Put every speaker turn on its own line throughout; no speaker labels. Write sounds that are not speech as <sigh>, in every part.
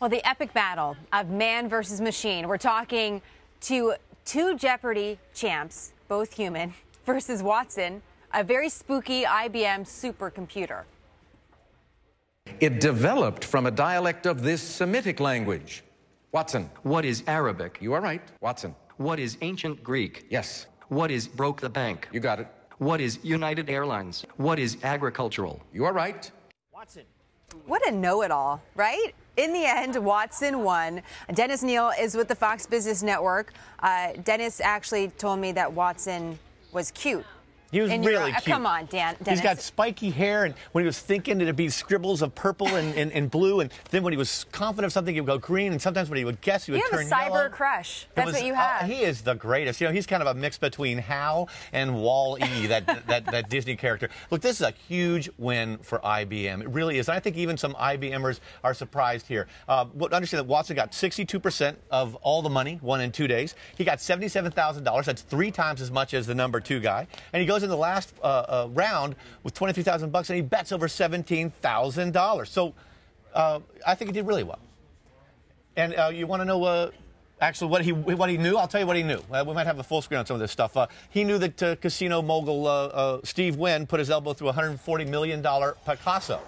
Well, the epic battle of man versus machine. We're talking to two Jeopardy champs, both human, <laughs> versus Watson, a very spooky IBM supercomputer.
It developed from a dialect of this Semitic language. Watson.
What is Arabic?
You are right. Watson.
What is ancient Greek?
Yes.
What is broke the bank?
You got it.
What is United Airlines? What is agricultural?
You are right.
Watson. What a know it all, right? In the end, Watson won. Dennis Kneale is with the Fox Business Network. Uh, Dennis actually told me that Watson was cute
he was really cute.
Come on, Dan. Dennis.
He's got spiky hair, and when he was thinking, it'd be scribbles of purple and, and, and, blue. And then when he was confident of something, he would go green. And sometimes when he would guess, he would
you
turn
You have a cyber
yellow.
crush. That's
was,
what you have.
Uh, he is the greatest. You know, he's kind of a mix between Hal and Wall-E, that, <laughs> that, that Disney character. Look, this is a huge win for IBM. It really is. And I think even some IBMers are surprised here. Uh, understand that Watson got 62% of all the money, won in two days. He got $77,000. That's three times as much as the number two guy. And he goes in the last. Uh, uh, round with 23,000 bucks, and he bets over $17,000. So uh, I think he did really well. And uh, you want to know uh, actually what he what he knew? I'll tell you what he knew. Uh, we might have a full screen on some of this stuff. He knew that casino mogul Steve Wynn put his elbow through a $140 million Picasso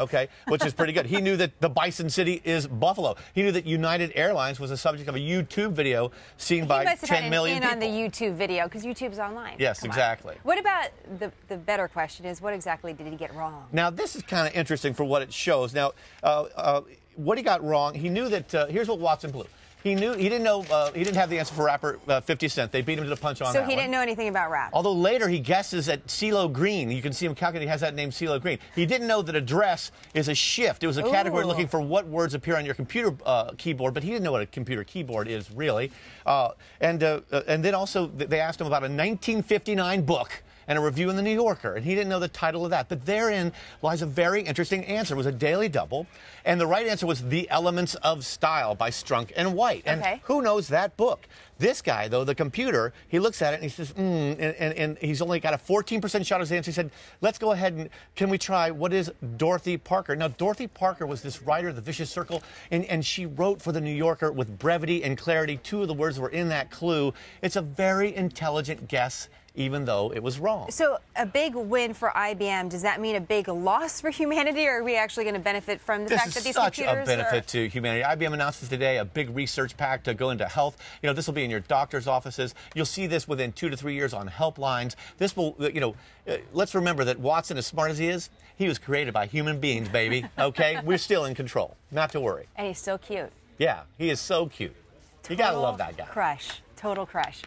okay, which is pretty good. He knew that the Bison City is Buffalo. He knew that United Airlines was the subject of a YouTube video seen
he
by
must have
10
had
million
in
people.
on the YouTube video because YouTube's online.
Yes,
Come
exactly.
On. What about the the better question is what exactly did he get wrong?
Now this is kind of interesting for what it shows. Now, uh, uh, what he got wrong, he knew that. Uh, here's what Watson blew. He knew he didn't know uh, he didn't have the answer for rapper uh, 50 Cent. They beat him to the punch on
so
that.
So he
one.
didn't know anything about rap.
Although later he guesses at CeeLo Green. You can see him calculating. He has that name CeeLo Green. He didn't know that address is a shift. It was a Ooh. category looking for what words appear on your computer uh, keyboard, but he didn't know what a computer keyboard is really. Uh, and uh, uh and then also they asked him about a 1959 book and a review in the New Yorker, and he didn't know the title of that. But therein lies a very interesting answer. It was a daily double, and the right answer was The Elements of Style by Strunk and White. And
okay.
who knows that book? This guy, though, the computer, he looks at it and he says, mm, and, and, and, he's only got a 14% shot of his answer. He said, let's go ahead and can we try what is Dorothy Parker? Now, Dorothy Parker was this writer, of The Vicious Circle, and, and she wrote for The New Yorker with brevity and clarity. Two of the words were in that clue. It's a very intelligent guess even though it was wrong.
So, a big win for IBM, does that mean a big loss for humanity, or are we actually going to benefit from the
this
fact that these
such
computers
a benefit
are...
to humanity. IBM announces today a big research pack to go into health. You know, this will be in your doctor's offices. You'll see this within two to three years on helplines. This will, you know, uh, let's remember that Watson, as smart as he is, he was created by human beings, baby. <laughs> Okay? We're still in control. Not to worry.
And he's still cute.
Yeah, he is so cute.
Total
you got to love that guy.
Crush. Total crush.